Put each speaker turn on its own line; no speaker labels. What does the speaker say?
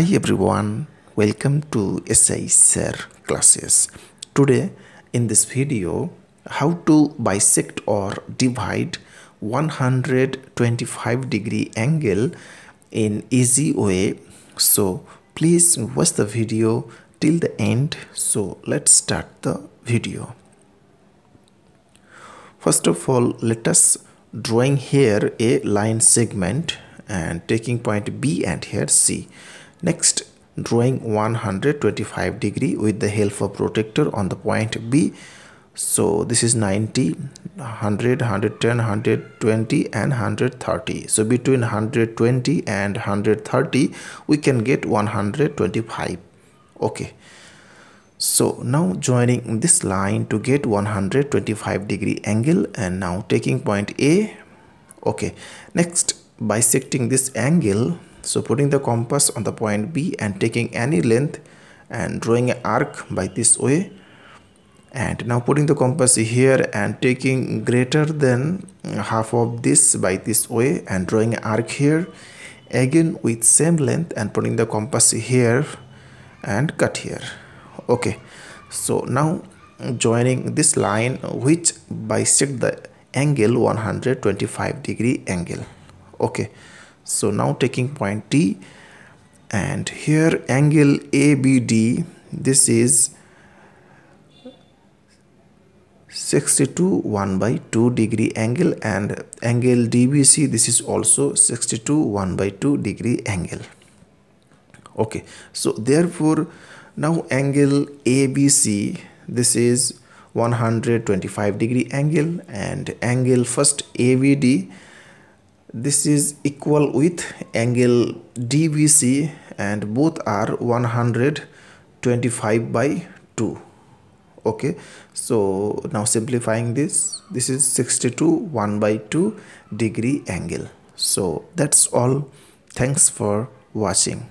Hi everyone, welcome to SH Sir classes. Today in this video, how to bisect or divide 125 degree angle in easy way. So please watch the video till the end. So let's start the video. First of all, let us drawing here a line segment and taking point B and here C. Next, drawing 125 degree with the help of protractor on the point B. So this is 90, 100, 110, 120 and 130. So between 120 and 130, we can get 125. Okay. So now joining this line to get 125 degree angle and now taking point A. Okay. Next bisecting this angle so putting the compass on the point B and taking any length and drawing an arc by this way. And now putting the compass here and taking greater than half of this by this way and drawing an arc here. Again with same length and putting the compass here and cut here. Okay. So now joining this line which bisect the angle 125 degree angle. Okay so now taking point D and here angle ABD this is 62 1 by 2 degree angle and angle DBC this is also 62 1 by 2 degree angle. Okay so therefore now angle ABC this is 125 degree angle and angle first ABD this is equal with angle DBC and both are 125 by 2 okay so now simplifying this this is 62 1 by 2 degree angle. So that's all. Thanks for watching